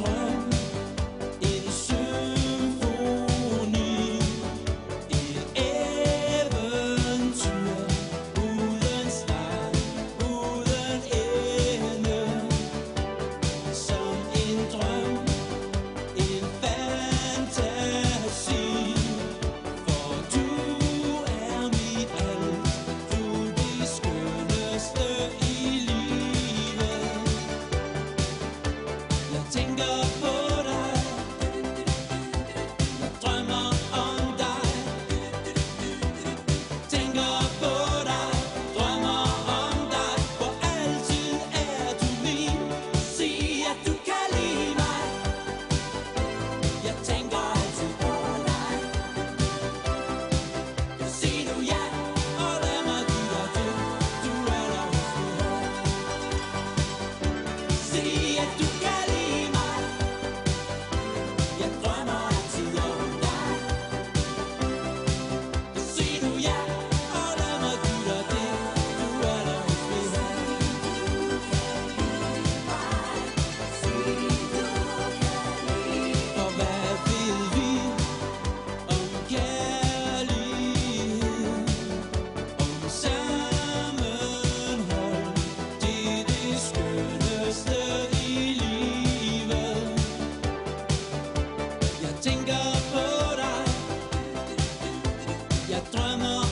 en Singapore. Jag drömmer